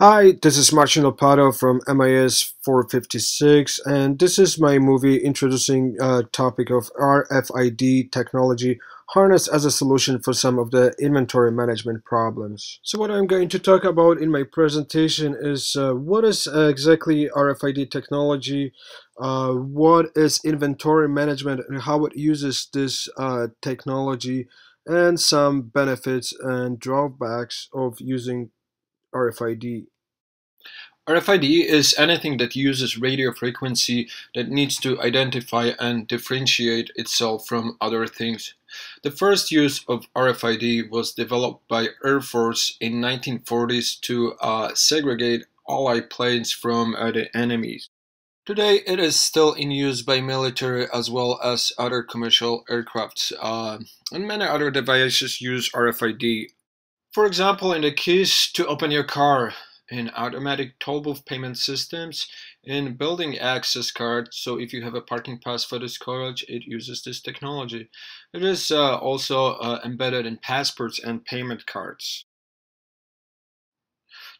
Hi, this is Martin Lopato from MIS 456, and this is my movie introducing a topic of RFID technology harnessed as a solution for some of the inventory management problems. So what I'm going to talk about in my presentation is uh, what is uh, exactly RFID technology, uh, what is inventory management and how it uses this uh, technology, and some benefits and drawbacks of using RFID. RFID is anything that uses radio frequency that needs to identify and differentiate itself from other things. The first use of RFID was developed by Air Force in 1940s to uh, segregate Allied planes from uh, the enemies. Today it is still in use by military as well as other commercial aircrafts uh, and many other devices use RFID. For example, in the keys to open your car, in automatic toll booth payment systems, in building access cards. So if you have a parking pass for this college, it uses this technology. It is uh, also uh, embedded in passports and payment cards.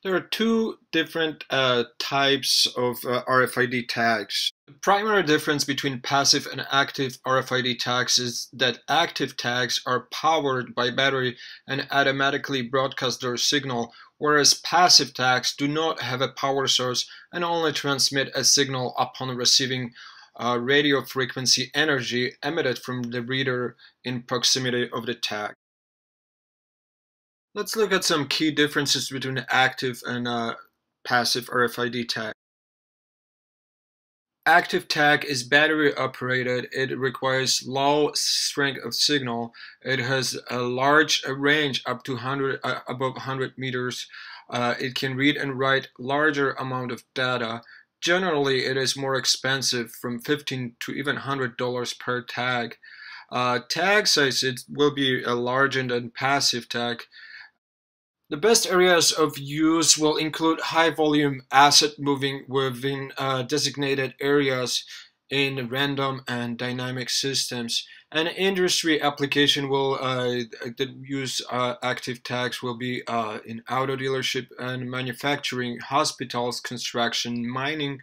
There are two different uh, types of uh, RFID tags. The primary difference between passive and active RFID tags is that active tags are powered by battery and automatically broadcast their signal, whereas passive tags do not have a power source and only transmit a signal upon receiving uh, radio frequency energy emitted from the reader in proximity of the tag. Let's look at some key differences between active and uh, passive RFID tag. Active tag is battery operated. It requires low strength of signal. It has a large range up to 100 uh, above 100 meters. Uh, it can read and write larger amount of data. Generally, it is more expensive, from 15 to even 100 dollars per tag. Uh, tag size it will be a large and passive tag. The best areas of use will include high-volume asset moving within uh, designated areas in random and dynamic systems. An industry application will uh, that use uh, active tags will be uh, in auto dealership and manufacturing, hospitals, construction, mining,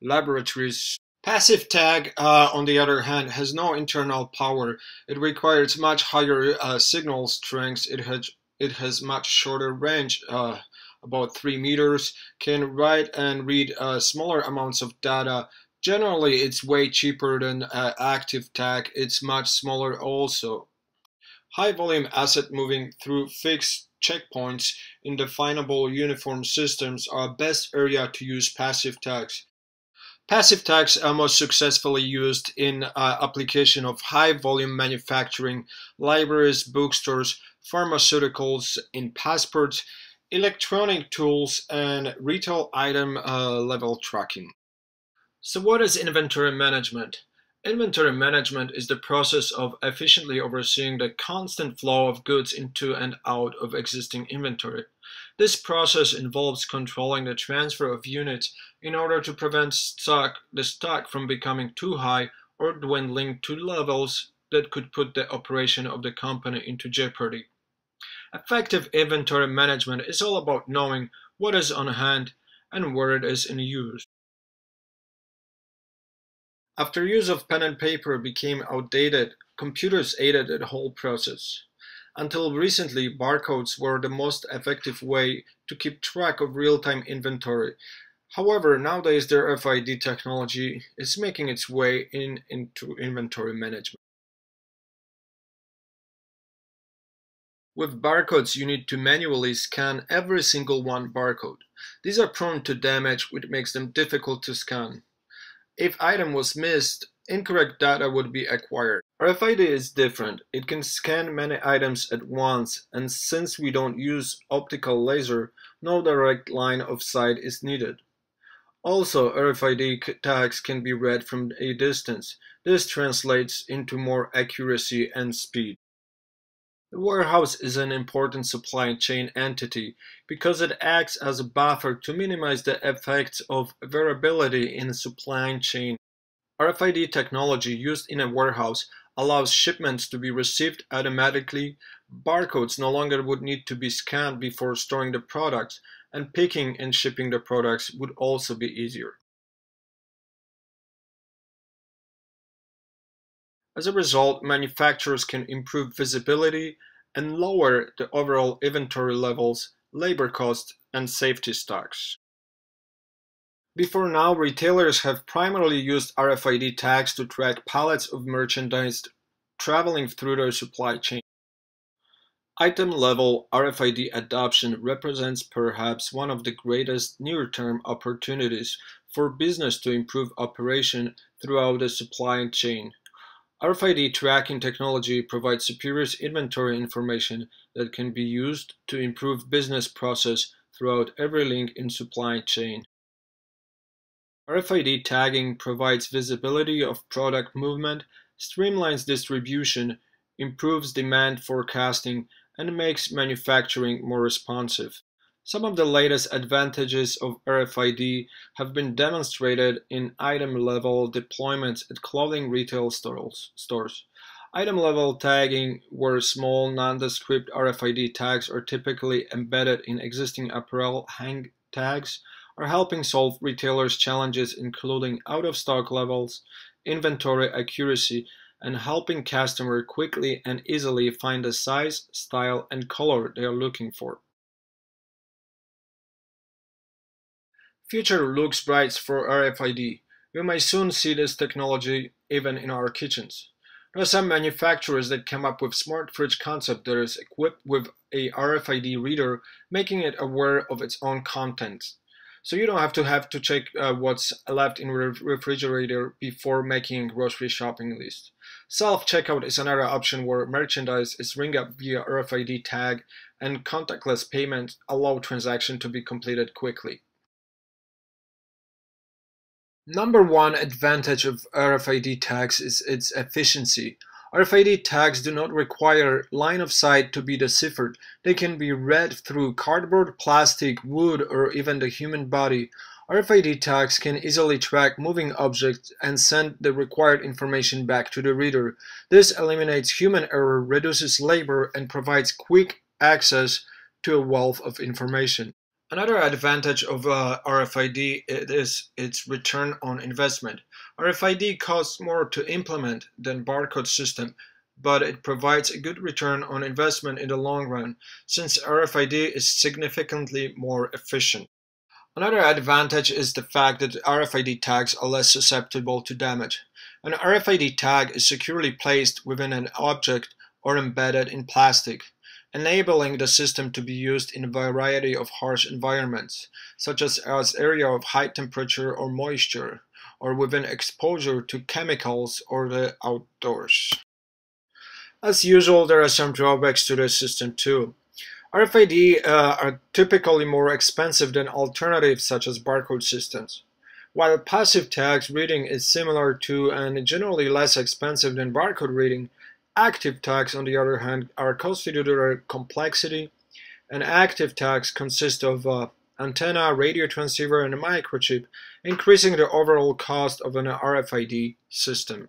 laboratories. Passive tag, uh, on the other hand, has no internal power. It requires much higher uh, signal strength. It has it has much shorter range, uh, about 3 meters, can write and read uh, smaller amounts of data. Generally, it's way cheaper than uh, active tag. It's much smaller also. High volume asset moving through fixed checkpoints in definable uniform systems are best area to use passive tags. Passive tags are most successfully used in uh, application of high volume manufacturing, libraries, bookstores, pharmaceuticals in passports, electronic tools, and retail item uh, level tracking. So what is inventory management? Inventory management is the process of efficiently overseeing the constant flow of goods into and out of existing inventory. This process involves controlling the transfer of units in order to prevent stock, the stock from becoming too high or dwindling to levels that could put the operation of the company into jeopardy. Effective inventory management is all about knowing what is on hand and where it is in use. After use of pen and paper became outdated, computers aided the whole process. Until recently, barcodes were the most effective way to keep track of real-time inventory. However, nowadays their RFID technology is making its way in into inventory management. With barcodes you need to manually scan every single one barcode. These are prone to damage which makes them difficult to scan. If item was missed, incorrect data would be acquired. RFID is different. It can scan many items at once and since we don't use optical laser, no direct line of sight is needed. Also, RFID tags can be read from a distance. This translates into more accuracy and speed. The warehouse is an important supply chain entity because it acts as a buffer to minimize the effects of variability in the supply chain. RFID technology used in a warehouse allows shipments to be received automatically barcodes no longer would need to be scanned before storing the products, and picking and shipping the products would also be easier. As a result, manufacturers can improve visibility and lower the overall inventory levels, labor costs, and safety stocks. Before now, retailers have primarily used RFID tags to track pallets of merchandise traveling through their supply chain. Item-level RFID adoption represents perhaps one of the greatest near-term opportunities for business to improve operation throughout the supply chain. RFID tracking technology provides superior inventory information that can be used to improve business process throughout every link in supply chain. RFID tagging provides visibility of product movement, streamlines distribution, improves demand forecasting, and makes manufacturing more responsive. Some of the latest advantages of RFID have been demonstrated in item-level deployments at clothing retail stores. Item-level tagging, where small nondescript RFID tags are typically embedded in existing apparel hang tags, are helping solve retailers' challenges including out-of-stock levels, inventory accuracy, and helping customers quickly and easily find the size, style, and color they are looking for. Future looks bright for RFID. We may soon see this technology even in our kitchens. There are some manufacturers that come up with smart fridge concept that is equipped with a RFID reader, making it aware of its own contents. So you don't have to have to check uh, what's left in the refrigerator before making grocery shopping list. Self-checkout is another option where merchandise is ring up via RFID tag and contactless payment allow transaction to be completed quickly. Number one advantage of RFID tags is its efficiency. RFID tags do not require line of sight to be deciphered. They can be read through cardboard, plastic, wood, or even the human body. RFID tags can easily track moving objects and send the required information back to the reader. This eliminates human error, reduces labor, and provides quick access to a wealth of information. Another advantage of uh, RFID is its return on investment. RFID costs more to implement than barcode system, but it provides a good return on investment in the long run, since RFID is significantly more efficient. Another advantage is the fact that RFID tags are less susceptible to damage. An RFID tag is securely placed within an object or embedded in plastic enabling the system to be used in a variety of harsh environments, such as as area of high temperature or moisture, or within exposure to chemicals or the outdoors. As usual, there are some drawbacks to the system too. RFID uh, are typically more expensive than alternatives such as barcode systems. While passive tags reading is similar to and generally less expensive than barcode reading, Active tags, on the other hand, are constituted by complexity. An active tags consist of uh, antenna, radio transceiver, and a microchip, increasing the overall cost of an RFID system.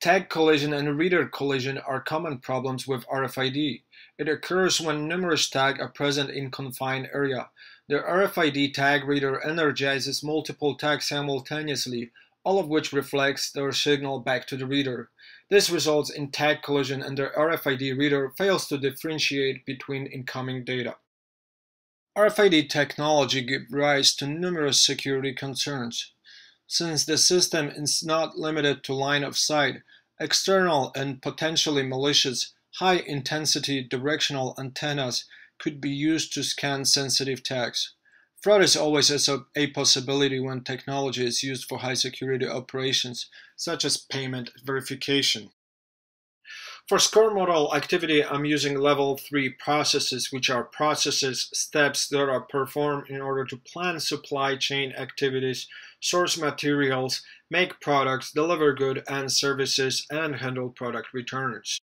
Tag collision and reader collision are common problems with RFID. It occurs when numerous tags are present in confined area. The RFID tag reader energizes multiple tags simultaneously, all of which reflects their signal back to the reader. This results in tag collision and the RFID reader fails to differentiate between incoming data. RFID technology gives rise to numerous security concerns. Since the system is not limited to line of sight, external and potentially malicious high-intensity directional antennas could be used to scan sensitive tags. Fraud is always a possibility when technology is used for high security operations, such as payment verification. For SCOR model activity, I'm using level 3 processes, which are processes, steps that are performed in order to plan supply chain activities, source materials, make products, deliver goods and services, and handle product returns.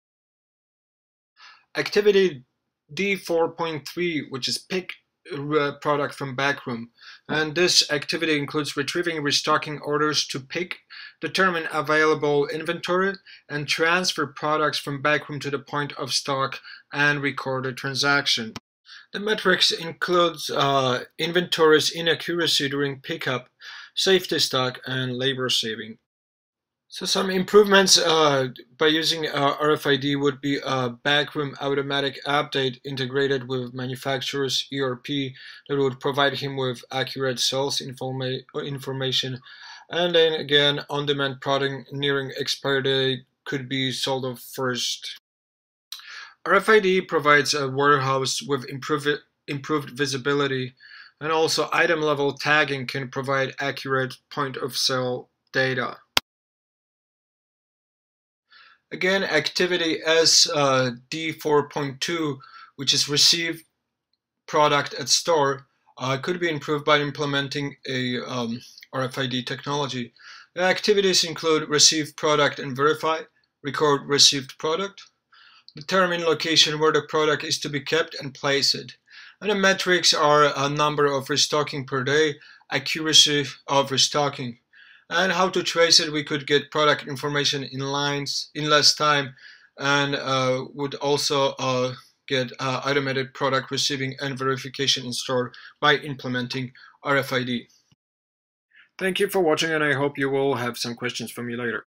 Activity D4.3, which is pick product from backroom. And this activity includes retrieving restocking orders to pick, determine available inventory, and transfer products from backroom to the point of stock and record a transaction. The metrics includes uh, inventory's inaccuracy during pickup, safety stock, and labor saving. So some improvements uh, by using uh, RFID would be a backroom automatic update integrated with manufacturer's ERP that would provide him with accurate sales informa information. And then again, on-demand product nearing expiry could be sold off first. RFID provides a warehouse with improved, improved visibility and also item level tagging can provide accurate point of sale data. Again, activity S uh, D4.2, which is received product at store, uh, could be improved by implementing a um, RFID technology. The activities include receive product and verify, record received product, determine location where the product is to be kept and place it. And the metrics are a number of restocking per day, accuracy of restocking and how to trace it we could get product information in lines in less time and uh, would also uh, get uh, automated product receiving and verification in store by implementing RFID. Thank you for watching and I hope you will have some questions from me later.